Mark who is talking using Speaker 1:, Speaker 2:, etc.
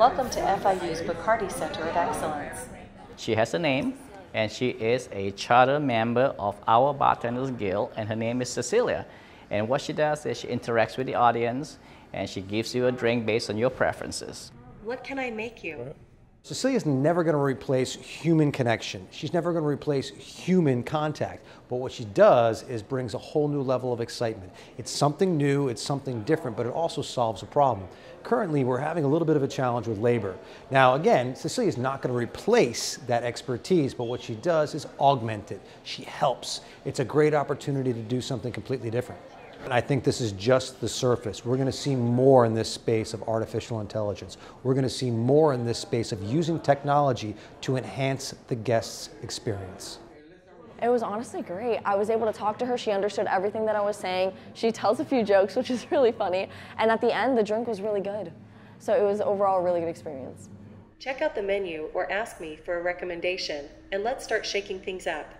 Speaker 1: Welcome to FIU's Bacardi Center of Excellence.
Speaker 2: She has a name, and she is a charter member of our Bartenders Guild, and her name is Cecilia. And what she does is she interacts with the audience, and she gives you a drink based on your preferences.
Speaker 1: What can I make you?
Speaker 3: Cecilia's never going to replace human connection. She's never going to replace human contact. But what she does is brings a whole new level of excitement. It's something new, it's something different, but it also solves a problem. Currently, we're having a little bit of a challenge with labor. Now, again, Cecilia's not going to replace that expertise, but what she does is augment it. She helps. It's a great opportunity to do something completely different. And I think this is just the surface. We're going to see more in this space of artificial intelligence. We're going to see more in this space of using technology to enhance the guest's experience.
Speaker 4: It was honestly great. I was able to talk to her. She understood everything that I was saying. She tells a few jokes, which is really funny. And at the end, the drink was really good. So it was overall a really good experience.
Speaker 1: Check out the menu or ask me for a recommendation, and let's start shaking things up.